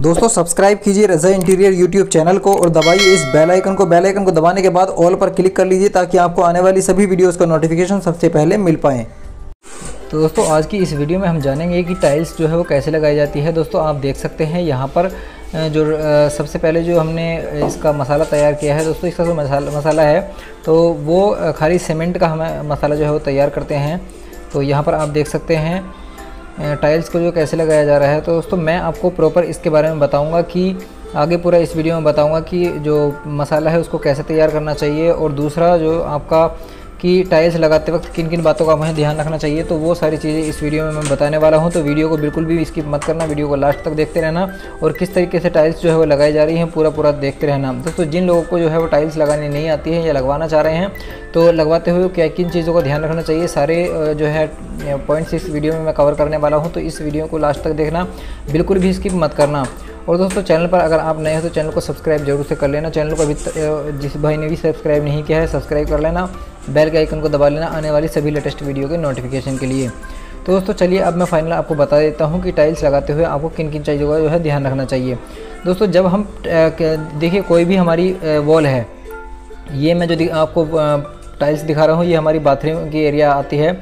दोस्तों सब्सक्राइब कीजिए रजा interior YouTube channel को और दबाइए इस बेल आइकन को। बेल आइकन को दबाने के बाद ऑल पर क्लिक कर लीजिए ताकि आपको आने वाली सभी वीडियोस का नोटिफिकेशन सबसे पहले मिल पाएँ। तो दोस्तों, आज की इस वीडियो में हम जानेंगे कि टाइल्स जो है वो कैसे लगाई जाती है। दोस्तों, आप देख सकते हैं यहाँ पर जो सबसे पहले जो हमने इसका मसाला तैयार किया है, दोस्तों, इसका जो मसाला मसाला है तो वो खाली सीमेंट का हमें, मसाला जो है वो तैयार करते हैं। तो यहाँ पर आप देख सकते हैं टाइल्स को जो कैसे लगाया जा रहा है तो दोस्तों मैं आपको प्रॉपर इसके बारे में बताऊँगा कि आगे पूरा इस वीडियो में बताऊँगा कि जो मसाला है उसको कैसे तैयार करना चाहिए और दूसरा जो आपका कि टाइल्स लगाते वक्त किन किन बातों का हमें ध्यान रखना चाहिए तो वो सारी चीज़ें इस वीडियो में मैं बताने वाला हूँ। तो वीडियो को बिल्कुल भी स्किप मत करना, वीडियो को लास्ट तक देखते रहना और किस तरीके से टाइल्स जो है वो लगाई जा रही हैं पूरा पूरा देखते रहना। दोस्तों, जिन लोगों को जो है वो टाइल्स लगानी नहीं आती है या लगवाना चाह रहे हैं तो लगवाते हुए क्या, किन चीज़ों का ध्यान रखना चाहिए, सारे जो है पॉइंट्स इस वीडियो में मैं कवर करने वाला हूँ। तो इस वीडियो को लास्ट तक देखना, बिल्कुल भी स्किप मत करना। और दोस्तों, चैनल पर अगर आप नए हो तो चैनल को सब्सक्राइब ज़रूर से कर लेना। चैनल को अभी जिस भाई ने भी सब्सक्राइब नहीं किया है, सब्सक्राइब कर लेना। बेल के आइकन को दबा लेना आने वाली सभी लेटेस्ट वीडियो के नोटिफिकेशन के लिए। तो दोस्तों, चलिए अब मैं फाइनल आपको बता देता हूँ कि टाइल्स लगाते हुए आपको किन किन चीज़ों का जो है ध्यान रखना चाहिए। दोस्तों, जब हम देखिए, कोई भी हमारी वॉल है, ये मैं जो आपको टाइल्स दिखा रहा हूँ, ये हमारी बाथरूम की एरिया आती है।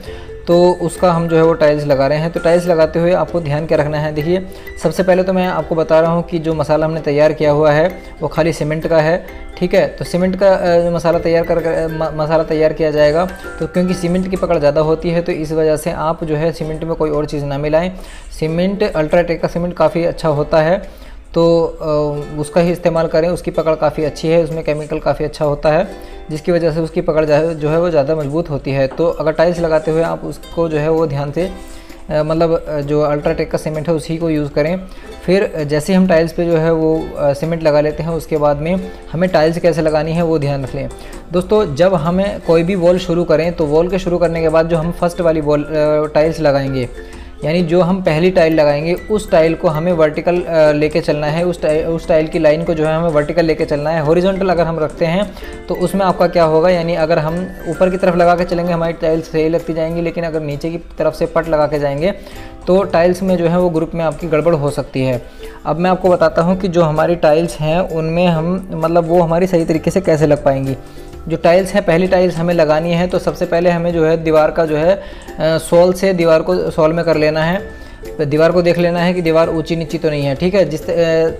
तो उसका हम जो है वो टाइल्स लगा रहे हैं। तो टाइल्स लगाते हुए आपको ध्यान क्या रखना है? देखिए, सबसे पहले तो मैं आपको बता रहा हूँ कि जो मसाला हमने तैयार किया हुआ है, वो खाली सीमेंट का है, ठीक है? तो सीमेंट का मसाला तैयार कर मसाला तैयार किया जाएगा तो क्योंकि सीमेंट की पकड़ ज़्यादा होती है तो इस वजह से आप जो है सीमेंट में कोई और चीज़ ना मिलाएँ। सीमेंट अल्ट्राटेक का सीमेंट काफ़ी अच्छा होता है। तो उसका ही इस्तेमाल करें। उसकी पकड़ काफ़ी अच्छी है, उसमें केमिकल काफ़ी अच्छा होता है, जिसकी वजह से उसकी पकड़ जो है वो ज़्यादा मज़बूत होती है। तो अगर टाइल्स लगाते हुए आप उसको जो है वो ध्यान से मतलब जो अल्ट्राटेक का सीमेंट है, उसी को यूज़ करें। फिर जैसे हम टाइल्स पे जो है वो सीमेंट लगा लेते हैं, उसके बाद में हमें टाइल्स कैसे लगानी है, वो ध्यान रख लें। दोस्तों, जब हमें कोई भी वॉल शुरू करें तो वॉल के शुरू करने के बाद जो हम फ़र्स्ट वाली वॉल टाइल्स लगाएँगे यानी जो हम पहली टाइल लगाएँगे, उस टाइल को हमें वर्टिकल लेके चलना है, उस टाइल उस टाइल की लाइन को जो है हमें वर्टिकल लेके चलना है। हॉरिजॉन्टल अगर हम रखते हैं तो उसमें आपका क्या होगा, यानी अगर हम ऊपर की तरफ़ लगा के चलेंगे, हमारी टाइल्स सही लगती जाएँगी, लेकिन अगर नीचे की तरफ़ से पट लगा के जाएँगे तो टाइल्स में जो है वो ग्रुप में आपकी गड़बड़ हो सकती है। अब मैं आपको बताता हूँ कि जो हमारी टाइल्स हैं, उनमें हम मतलब वो हमारी सही तरीके से कैसे लग पाएँगी। जो टाइल्स हैं, पहली टाइल्स हमें लगानी है तो सबसे पहले हमें जो है दीवार का जो है सोल से दीवार को सोल में कर लेना है। तो दीवार को देख लेना है कि दीवार ऊँची नीची तो नहीं है, ठीक है? जिस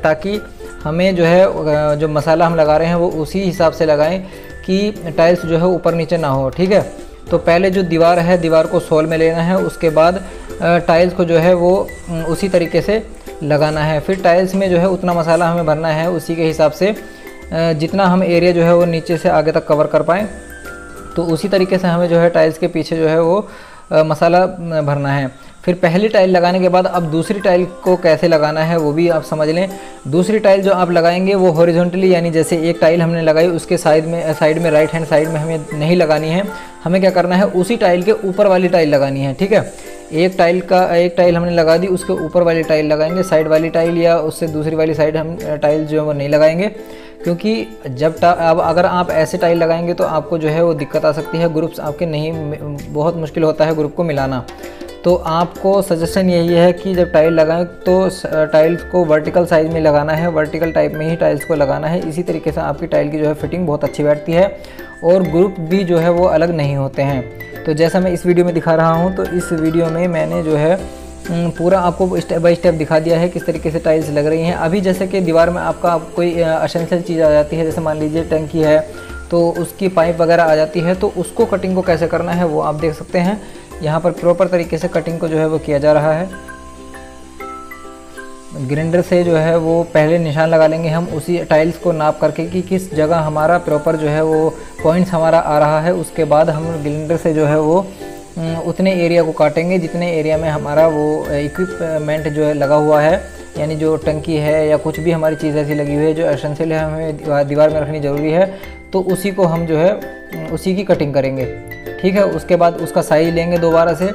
ताकि हमें जो है जो मसाला हम लगा रहे हैं, वो उसी हिसाब से लगाएँ कि टाइल्स जो है ऊपर नीचे ना हो, ठीक है? तो पहले जो दीवार है, दीवार को सोल में लेना है, उसके बाद टाइल्स को जो है वो उसी तरीके से लगाना है। फिर टाइल्स में जो है उतना मसाला हमें भरना है, उसी के हिसाब से जितना हम एरिया जो है वो नीचे से आगे तक कवर कर पाएँ तो उसी तरीके से हमें जो है टाइल्स के पीछे जो है वो मसाला भरना है। फिर पहली टाइल लगाने के बाद अब दूसरी टाइल को कैसे लगाना है वो भी आप समझ लें। दूसरी टाइल जो आप लगाएँगे वो हॉरिजॉन्टली यानी जैसे एक टाइल हमने लगाई, उसके साइड में साइड में राइट हैंड साइड में हमें नहीं लगानी है। हमें क्या करना है, उसी टाइल के ऊपर वाली टाइल लगानी है, ठीक है? एक टाइल का, एक टाइल हमने लगा दी, उसके ऊपर वाली टाइल लगाएँगे साइड वाली टाइल या उससे दूसरी वाली साइड हम टाइल जो है वो नहीं लगाएँगे। क्योंकि जब अब अगर आप ऐसे टाइल लगाएँगे तो आपको जो है वो दिक्कत आ सकती है ग्रुप्स आपके नहीं, बहुत मुश्किल होता है ग्रुप को मिलाना। तो आपको सजेशन यही है कि जब टाइल लगाएँ तो टाइल्स को वर्टिकल साइज़ में लगाना है वर्टिकल टाइप में ही टाइल्स को लगाना है। इसी तरीके से आपकी टाइल की जो है फिटिंग बहुत अच्छी बैठती है और ग्रुप भी जो है वो अलग नहीं होते हैं। तो जैसा मैं इस वीडियो में दिखा रहा हूँ तो इस वीडियो में मैंने जो है पूरा आपको स्टेप बाय स्टेप दिखा दिया है किस तरीके से टाइल्स लग रही हैं। अभी जैसे कि दीवार में आपका कोई असेंशियल चीज़ आ जाती है, जैसे मान लीजिए टंकी है तो उसकी पाइप वगैरह आ जाती है तो उसको कटिंग को कैसे करना है वो आप देख सकते हैं। यहाँ पर प्रॉपर तरीके से कटिंग को जो है वो किया जा रहा है। ग्राइंडर से जो है वो पहले निशान लगा लेंगे हम, उसी टाइल्स को नाप करके कि किस जगह हमारा प्रॉपर जो है वो पॉइंट्स हमारा आ रहा है। उसके बाद हम ग्राइंडर से जो है वो उतने एरिया को काटेंगे जितने एरिया में हमारा वो इक्विपमेंट जो है लगा हुआ है। यानी जो टंकी है या कुछ भी हमारी चीज़ ऐसी लगी हुई है, जो एसेंशियल है, हमें दीवार में रखनी ज़रूरी है तो उसी को हम जो है उसी की कटिंग करेंगे। ठीक है, उसके बाद उसका साइज़ लेंगे दोबारा से।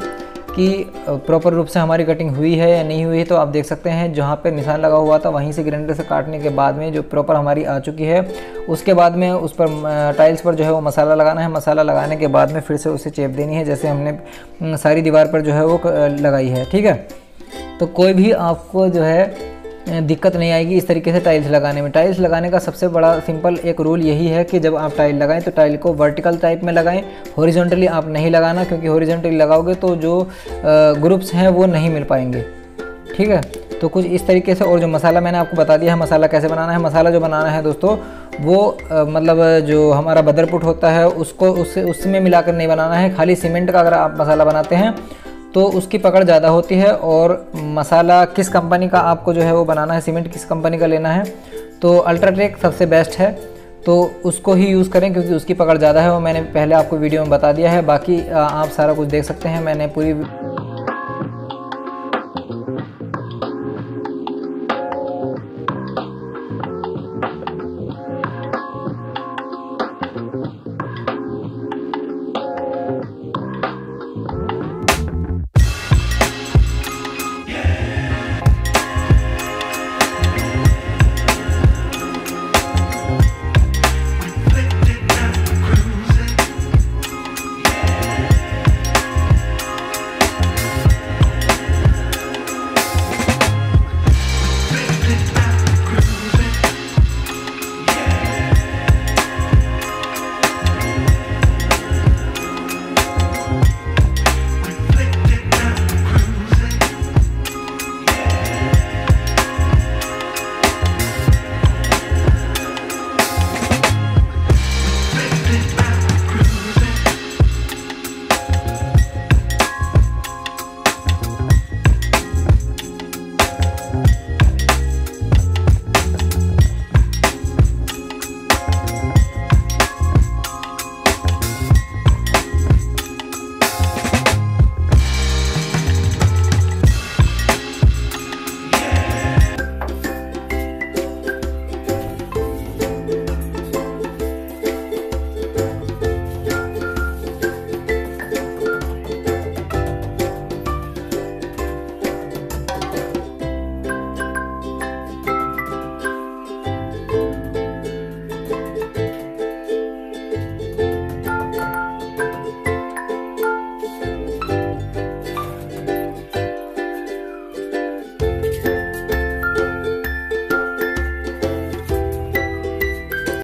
कि प्रॉपर रूप से हमारी कटिंग हुई है या नहीं हुई है तो आप देख सकते हैं जहाँ पे निशान लगा हुआ था, वहीं से ग्रेंडर से काटने के बाद में जो प्रॉपर हमारी आ चुकी है, उसके बाद में उस पर टाइल्स पर जो है वो मसाला लगाना है। मसाला लगाने के बाद में फिर से उसे चेप देनी है, जैसे हमने सारी दीवार पर जो है वो लगाई है, ठीक है? तो कोई भी आपको जो है दिक्कत नहीं आएगी इस तरीके से टाइल्स लगाने में। टाइल्स लगाने का सबसे बड़ा सिंपल एक रूल यही है कि जब आप टाइल लगाएँ तो टाइल को वर्टिकल टाइप में लगाएँ। हॉरिजॉन्टली आप नहीं लगाना क्योंकि हॉरिजॉन्टली लगाओगे तो जो ग्रुप्स हैं वो नहीं मिल पाएँगे। ठीक है? तो कुछ इस तरीके से और जो मसाला मैंने आपको बता दिया है मसाला कैसे बनाना है मसाला जो बनाना है दोस्तों वो आ, मतलब जो हमारा बदरपुट होता है उसको उससे उसमें मिलाकर नहीं बनाना है। खाली सीमेंट का अगर आप मसाला बनाते हैं तो उसकी पकड़ ज़्यादा होती है और मसाला किस कंपनी का आपको जो है वो बनाना है सीमेंट किस कंपनी का लेना है तो अल्ट्राटेक सबसे बेस्ट है। तो उसको ही यूज़ करें क्योंकि उसकी पकड़ ज़्यादा है वो मैंने पहले आपको वीडियो में बता दिया है। बाकी आप सारा कुछ देख सकते हैं। मैंने पूरी